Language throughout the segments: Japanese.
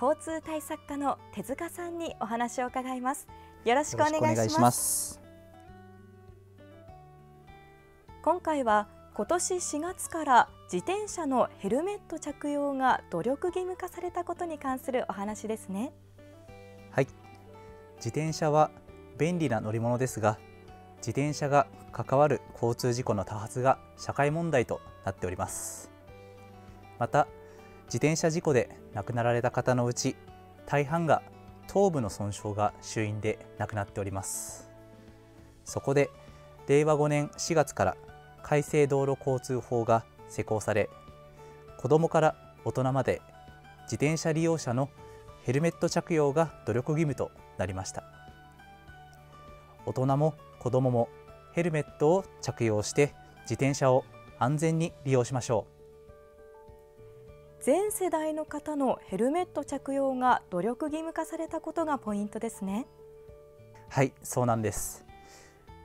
交通対策課の手塚さんにお話を伺います。よろしくお願いします。今回は今年4月から自転車のヘルメット着用が努力義務化されたことに関するお話ですね。はい。自転車は便利な乗り物ですが自転車が関わる交通事故の多発が社会問題となっております。また自転車事故で亡くなられた方のうち大半が頭部の損傷が主因で亡くなっております。そこで令和5年4月から改正道路交通法が施行され子どもから大人まで自転車利用者のヘルメット着用が努力義務となりました。大人も子どももヘルメットを着用して自転車を安全に利用しましょう。全世代の方のヘルメット着用が努力義務化されたことがポイントですね。はいそうなんです。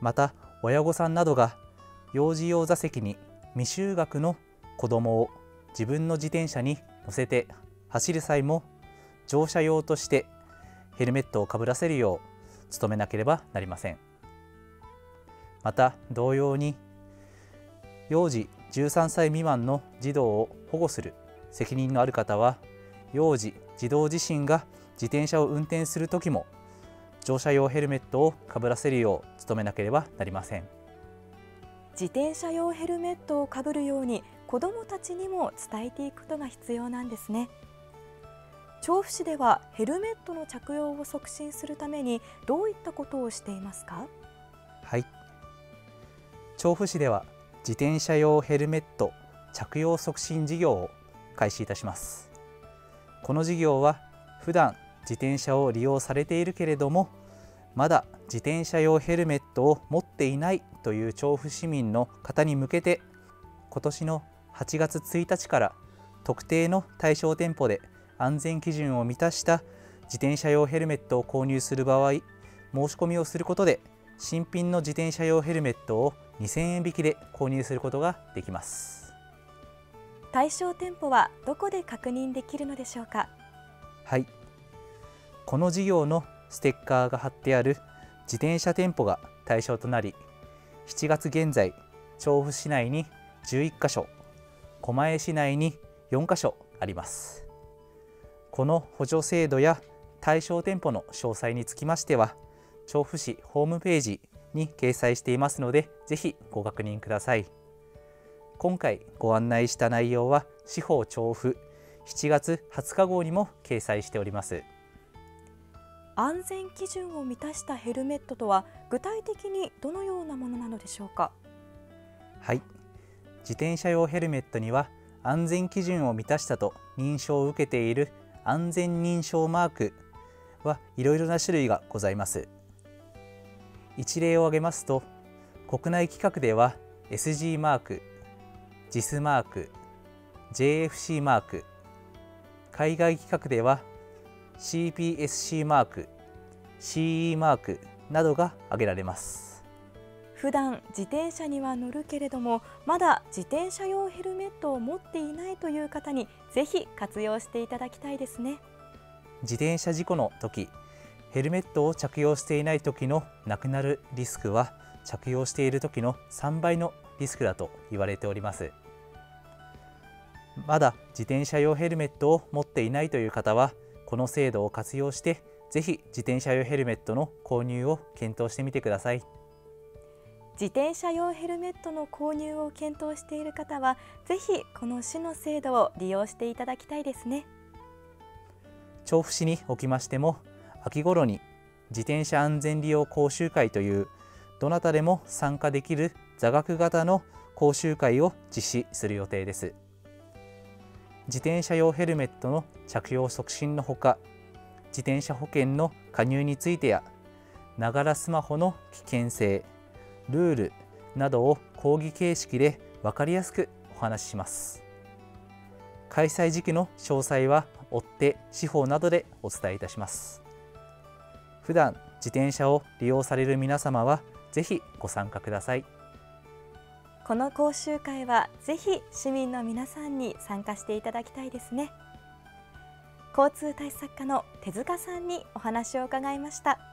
また親御さんなどが幼児用座席に未就学の子供を自分の自転車に乗せて走る際も乗車用としてヘルメットをかぶらせるよう努めなければなりません。また同様に幼児13歳未満の児童を保護する。責任のある方は幼児児童自身が自転車を運転する時も乗車用ヘルメットをかぶらせるよう努めなければなりません。自転車用ヘルメットをかぶるように子どもたちにも伝えていくことが必要なんですね。調布市ではヘルメットの着用を促進するためにどういったことをしていますか？はい。調布市では自転車用ヘルメット着用促進事業を開始いたします。この事業は普段自転車を利用されているけれどもまだ自転車用ヘルメットを持っていないという調布市民の方に向けて今年の8月1日から特定の対象店舗で安全基準を満たした自転車用ヘルメットを購入する場合申し込みをすることで新品の自転車用ヘルメットを2000円引きで購入することができます。対象店舗はどこで確認できるのでしょうか？はい。この事業のステッカーが貼ってある自転車店舗が対象となり7月現在調布市内に11カ所狛江市内に4カ所あります。この補助制度や対象店舗の詳細につきましては調布市ホームページに掲載していますのでぜひご確認ください。今回ご案内した内容は司法調布7月20日号にも掲載しております。安全基準を満たしたヘルメットとは具体的にどのようなものなのでしょうか？はい。自転車用ヘルメットには安全基準を満たしたと認証を受けている安全認証マークはいろいろな種類がございます。一例を挙げますと国内規格では SG マーク JIS マーク JFC マーク海外規格では CPSC マーク CE マークなどが挙げられます。普段自転車には乗るけれどもまだ自転車用ヘルメットを持っていないという方にぜひ活用していただきたいですね。自転車事故の時ヘルメットを着用していない時の亡くなるリスクは着用している時の3倍のリスクだと言われております。まだ自転車用ヘルメットを持っていないという方はこの制度を活用してぜひ自転車用ヘルメットの購入を検討してみてください。自転車用ヘルメットの購入を検討している方はぜひこの市の制度を利用していただきたいですね。調布市におきましても秋頃に自転車安全利用講習会というどなたでも参加できる座学型の講習会を実施する予定です。自転車用ヘルメットの着用促進のほか自転車保険の加入についてやながらスマホの危険性ルールなどを講義形式で分かりやすくお話しします開催時期の詳細は追って司法などでお伝えいたします普段自転車を利用される皆様はぜひご参加ください。この講習会はぜひ市民の皆さんに参加していただきたいですね交通対策課の手塚さんにお話を伺いました。